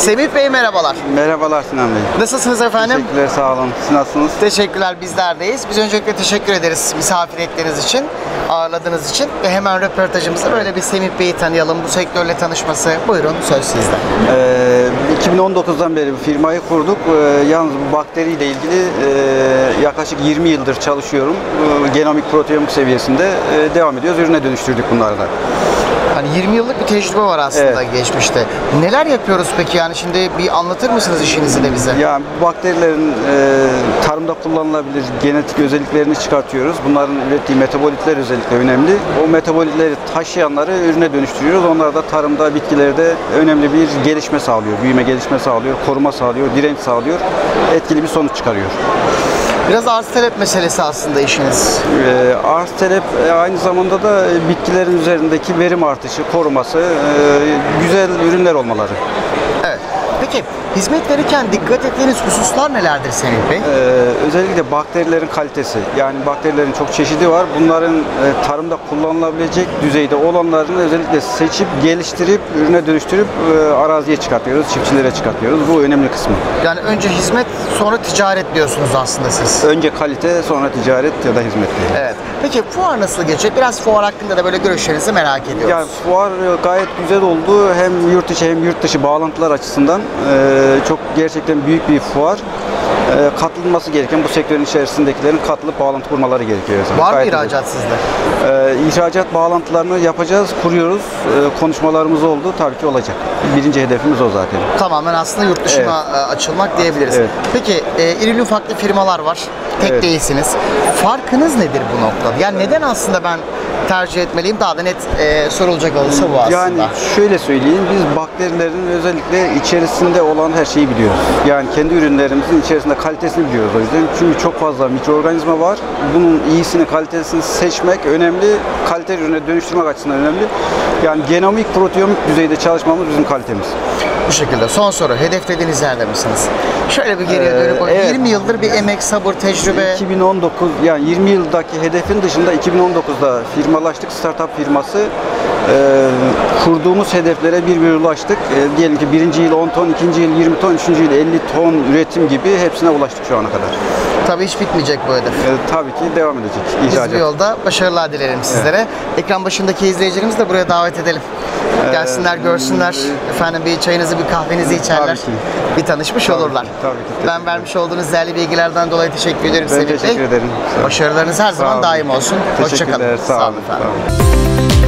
Semih Bey merhabalar. Merhabalar Sinan Bey. Nasılsınız efendim? Teşekkürler sağ olun. Siz nasılsınız? Teşekkürler bizlerdeyiz. Biz öncelikle teşekkür ederiz misafir ettiğiniz için, ağırladığınız için ve hemen röportajımızda böyle bir Semih Bey'i tanıyalım, bu sektörle tanışması. Buyurun söz sizde. Ee, 2019'dan beri bu firmayı kurduk. Ee, yalnız bu bakteriyle ilgili e, yaklaşık 20 yıldır çalışıyorum. Ee, genomik proteomik seviyesinde e, devam ediyoruz. Ürüne dönüştürdük bunları da. Hani 20 yıllık bir tecrübe var aslında Evet. geçmişte. Neler yapıyoruz peki yani şimdi bir anlatır mısınız işinizi de bize? Yani bakterilerin e, tarımda kullanılabilir genetik özelliklerini çıkartıyoruz. Bunların ürettiği metabolitler özellikle önemli. O metabolitleri taşıyanları ürüne dönüştürüyoruz. Onlar da tarımda bitkilerde önemli bir gelişme sağlıyor. Büyüme gelişme sağlıyor, koruma sağlıyor, direnç sağlıyor. Etkili bir sonuç çıkarıyor. Biraz arz talep meselesi aslında işiniz. E, arz talep e, aynı zamanda da e, bitkilerin üzerindeki verim artışı, koruması, e, güzel ürünler olmaları. Evet. Peki hizmet verirken dikkat ettiğiniz hususlar nelerdir Semih Bey? Ee, özellikle bakterilerin kalitesi. Yani bakterilerin çok çeşidi var. Bunların e, tarımda kullanılabilecek düzeyde olanlarını özellikle seçip, geliştirip, ürüne dönüştürüp e, araziye çıkartıyoruz, çiftçilere çıkartıyoruz. Bu önemli kısmı. Yani önce hizmet sonra ticaret diyorsunuz aslında siz. Önce kalite, sonra ticaret ya da hizmet. Evet. Peki fuar nasıl geçecek? Biraz fuar hakkında da böyle görüşlerinizi merak ediyoruz. Yani fuar e, gayet güzel oldu. Hem yurt içi hem yurt dışı bağlantılar açısından çok gerçekten büyük bir fuar. E, katılması gereken bu sektörün içerisindekilerin katılıp bağlantı kurmaları gerekiyor. Var mı ihracat sizde? Ee, ihracat bağlantılarını yapacağız, kuruyoruz. Ee, konuşmalarımız oldu. Tabii ki olacak. Birinci hedefimiz o zaten. Tamamen aslında yurt dışına e, açılmak diyebiliriz. Evet. Peki e, irili ufaklı firmalar var. Tek Evet. değilsiniz. Farkınız nedir bu noktada? Yani neden aslında ben tercih etmeliyim? Daha da net e, sorulacak olursa bu aslında. Yani şöyle söyleyeyim, biz bakterilerin özellikle içerisinde olan her şeyi biliyoruz. Yani kendi ürünlerimizin içerisinde kalitesini biliyoruz o yüzden. Çünkü çok fazla mikroorganizma var. Bunun iyisini, kalitesini seçmek önemli. Kalite ürüne dönüştürmek açısından önemli. Yani genomik, proteomik düzeyde çalışmamız bizim kalitemiz. Bu şekilde. Son soru. Hedeflediğiniz yerde misiniz? Şöyle bir geriye Ee, dönüp evet. 20 yıldır bir emek, sabır, tecrübe. 2019 yani 20 yıldaki hedefin dışında 2019'da firmalaştık startup firması. Ee, kurduğumuz hedeflere bir bir ulaştık. Ee, diyelim ki birinci yıl 10 ton, ikinci yıl 20 ton, üçüncü yıl 50 ton üretim gibi hepsine ulaştık şu ana kadar. Tabii hiç bitmeyecek bu hedef. Ee, tabii ki devam edecek Biz ihracat. bu yolda başarılar dilerim sizlere. Ekran başındaki izleyicilerimizi de buraya davet edelim. Gelsinler, görsünler. Efendim bir çayınızı, bir kahvenizi içerler. Tabii ki. Bir tanışmış Tabii olurlar. ki, tabii ki. Ben vermiş olduğunuz değerli bilgilerden dolayı teşekkür ederim Ben Semih Bey. teşekkür ederim. Sağ olun. Başarılarınız her zaman olun. daim olsun. Teşekkürler, Hoşçakalın. sağ olun, efendim. sağ olun.